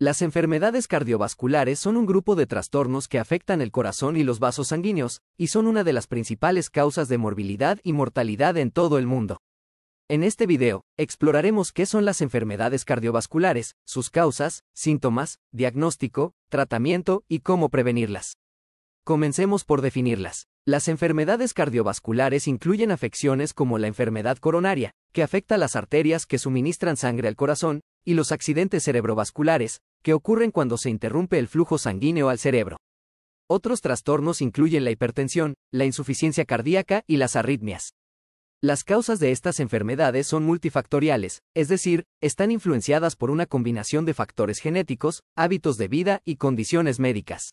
Las enfermedades cardiovasculares son un grupo de trastornos que afectan el corazón y los vasos sanguíneos, y son una de las principales causas de morbilidad y mortalidad en todo el mundo. En este video, exploraremos qué son las enfermedades cardiovasculares, sus causas, síntomas, diagnóstico, tratamiento y cómo prevenirlas. Comencemos por definirlas. Las enfermedades cardiovasculares incluyen afecciones como la enfermedad coronaria, que afecta las arterias que suministran sangre al corazón, y los accidentes cerebrovasculares, que ocurren cuando se interrumpe el flujo sanguíneo al cerebro. Otros trastornos incluyen la hipertensión, la insuficiencia cardíaca y las arritmias. Las causas de estas enfermedades son multifactoriales, es decir, están influenciadas por una combinación de factores genéticos, hábitos de vida y condiciones médicas.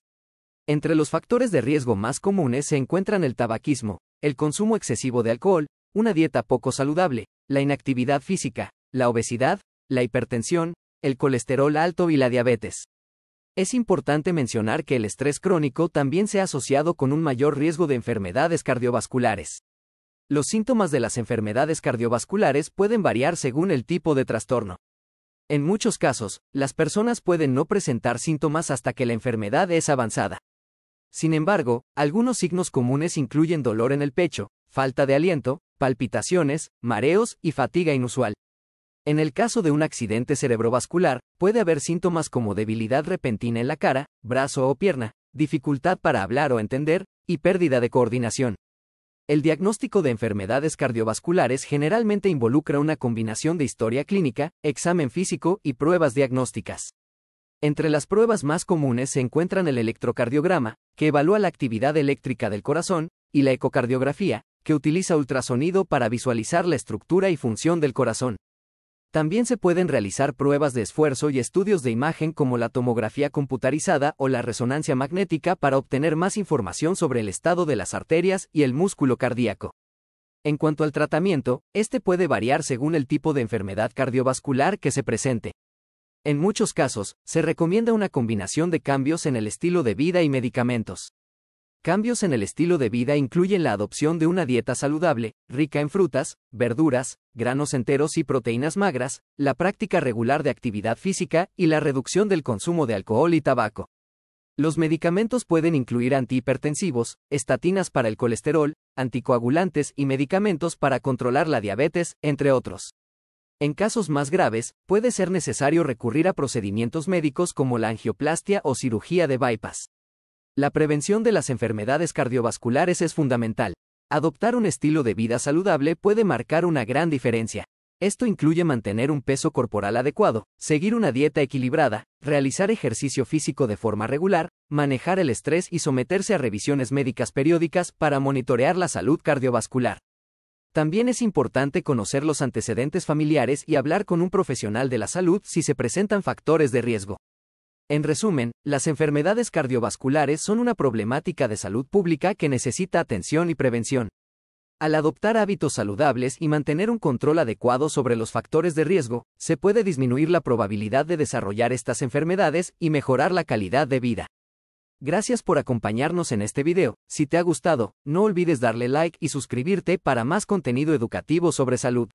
Entre los factores de riesgo más comunes se encuentran el tabaquismo, el consumo excesivo de alcohol, una dieta poco saludable, la inactividad física, la obesidad, la hipertensión, el colesterol alto y la diabetes. Es importante mencionar que el estrés crónico también se ha asociado con un mayor riesgo de enfermedades cardiovasculares. Los síntomas de las enfermedades cardiovasculares pueden variar según el tipo de trastorno. En muchos casos, las personas pueden no presentar síntomas hasta que la enfermedad es avanzada. Sin embargo, algunos signos comunes incluyen dolor en el pecho, falta de aliento, palpitaciones, mareos y fatiga inusual. En el caso de un accidente cerebrovascular, puede haber síntomas como debilidad repentina en la cara, brazo o pierna, dificultad para hablar o entender, y pérdida de coordinación. El diagnóstico de enfermedades cardiovasculares generalmente involucra una combinación de historia clínica, examen físico y pruebas diagnósticas. Entre las pruebas más comunes se encuentran el electrocardiograma, que evalúa la actividad eléctrica del corazón, y la ecocardiografía, que utiliza ultrasonido para visualizar la estructura y función del corazón. También se pueden realizar pruebas de esfuerzo y estudios de imagen como la tomografía computarizada o la resonancia magnética para obtener más información sobre el estado de las arterias y el músculo cardíaco. En cuanto al tratamiento, este puede variar según el tipo de enfermedad cardiovascular que se presente. En muchos casos, se recomienda una combinación de cambios en el estilo de vida y medicamentos. Cambios en el estilo de vida incluyen la adopción de una dieta saludable, rica en frutas, verduras, granos enteros y proteínas magras, la práctica regular de actividad física y la reducción del consumo de alcohol y tabaco. Los medicamentos pueden incluir antihipertensivos, estatinas para el colesterol, anticoagulantes y medicamentos para controlar la diabetes, entre otros. En casos más graves, puede ser necesario recurrir a procedimientos médicos como la angioplastia o cirugía de bypass. La prevención de las enfermedades cardiovasculares es fundamental. Adoptar un estilo de vida saludable puede marcar una gran diferencia. Esto incluye mantener un peso corporal adecuado, seguir una dieta equilibrada, realizar ejercicio físico de forma regular, manejar el estrés y someterse a revisiones médicas periódicas para monitorear la salud cardiovascular. También es importante conocer los antecedentes familiares y hablar con un profesional de la salud si se presentan factores de riesgo. En resumen, las enfermedades cardiovasculares son una problemática de salud pública que necesita atención y prevención. Al adoptar hábitos saludables y mantener un control adecuado sobre los factores de riesgo, se puede disminuir la probabilidad de desarrollar estas enfermedades y mejorar la calidad de vida. Gracias por acompañarnos en este video. Si te ha gustado, no olvides darle like y suscribirte para más contenido educativo sobre salud.